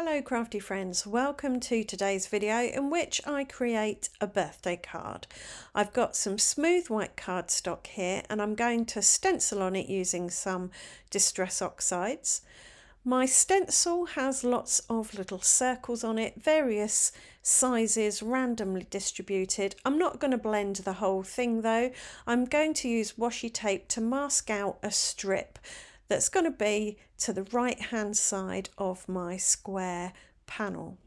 Hello crafty friends, welcome to today's video in which I create a birthday card. I've got some smooth white cardstock here and I'm going to stencil on it using some Distress Oxides. My stencil has lots of little circles on it, various sizes randomly distributed. I'm not going to blend the whole thing though. I'm going to use washi tape to mask out a strip that's going to be to the right hand side of my square panel.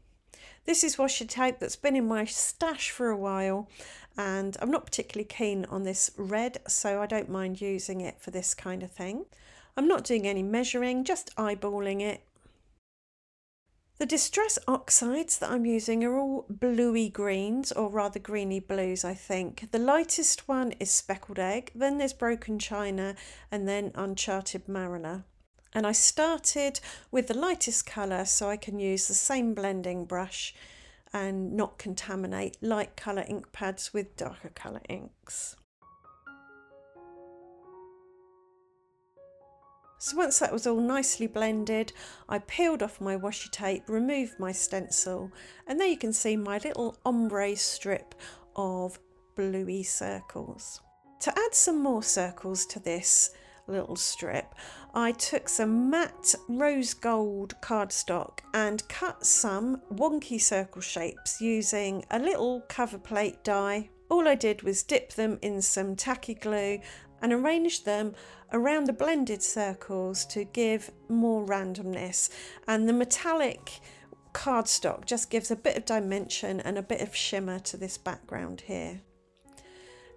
This is washi tape that's been in my stash for a while and I'm not particularly keen on this red so I don't mind using it for this kind of thing. I'm not doing any measuring, just eyeballing it the Distress Oxides that I'm using are all bluey greens, or rather greeny blues, I think. The lightest one is Speckled Egg, then there's Broken China, and then Uncharted Mariner. And I started with the lightest colour so I can use the same blending brush and not contaminate light colour ink pads with darker colour inks. So once that was all nicely blended, I peeled off my washi tape, removed my stencil, and there you can see my little ombre strip of bluey circles. To add some more circles to this little strip, I took some matte rose gold cardstock and cut some wonky circle shapes using a little cover plate die. All I did was dip them in some tacky glue and arrange them around the blended circles to give more randomness. And the metallic cardstock just gives a bit of dimension and a bit of shimmer to this background here.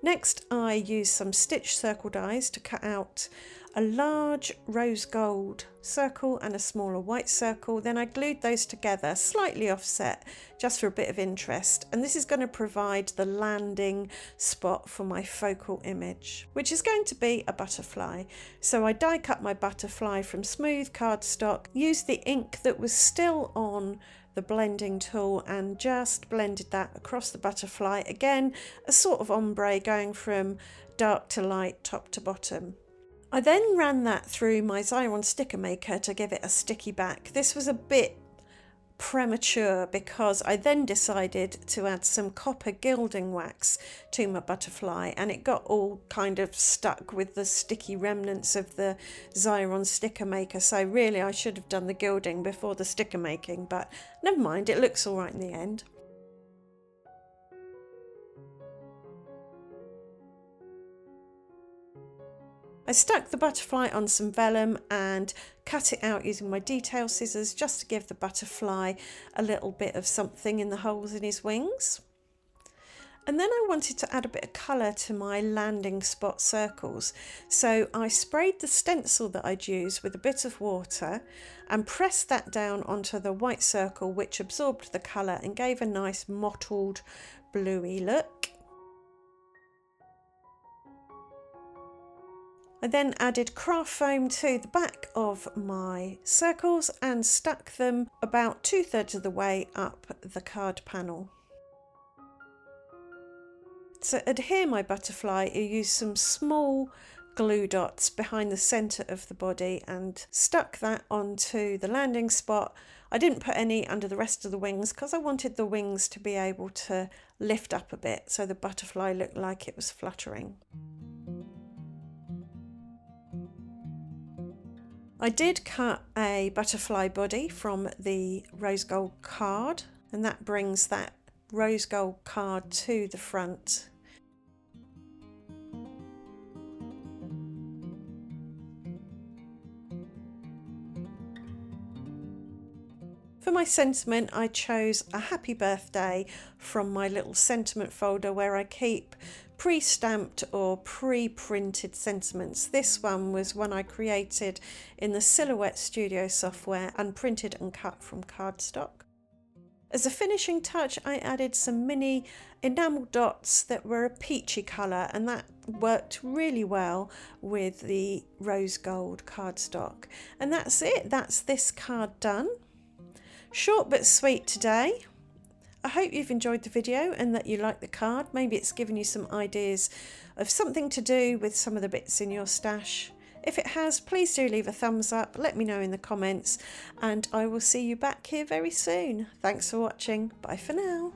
Next I use some stitch circle dies to cut out a large rose gold circle and a smaller white circle. Then I glued those together, slightly offset, just for a bit of interest. And this is going to provide the landing spot for my focal image, which is going to be a butterfly. So I die cut my butterfly from smooth cardstock, used the ink that was still on the blending tool and just blended that across the butterfly. Again, a sort of ombre going from dark to light, top to bottom. I then ran that through my Xyron sticker maker to give it a sticky back. This was a bit premature because I then decided to add some copper gilding wax to my butterfly and it got all kind of stuck with the sticky remnants of the Xyron sticker maker so really I should have done the gilding before the sticker making but never mind it looks all right in the end. I stuck the butterfly on some vellum and cut it out using my detail scissors just to give the butterfly a little bit of something in the holes in his wings. And then I wanted to add a bit of colour to my landing spot circles. So I sprayed the stencil that I'd used with a bit of water and pressed that down onto the white circle which absorbed the colour and gave a nice mottled bluey look. I then added craft foam to the back of my circles and stuck them about two thirds of the way up the card panel. To adhere my butterfly, I used some small glue dots behind the centre of the body and stuck that onto the landing spot. I didn't put any under the rest of the wings because I wanted the wings to be able to lift up a bit so the butterfly looked like it was fluttering. I did cut a butterfly body from the rose gold card and that brings that rose gold card to the front. For my sentiment, I chose a happy birthday from my little sentiment folder where I keep pre-stamped or pre-printed sentiments. This one was one I created in the Silhouette Studio software and printed and cut from cardstock. As a finishing touch, I added some mini enamel dots that were a peachy colour and that worked really well with the rose gold cardstock. And that's it, that's this card done. Short but sweet today. I hope you've enjoyed the video and that you like the card. Maybe it's given you some ideas of something to do with some of the bits in your stash. If it has, please do leave a thumbs up, let me know in the comments, and I will see you back here very soon. Thanks for watching. Bye for now.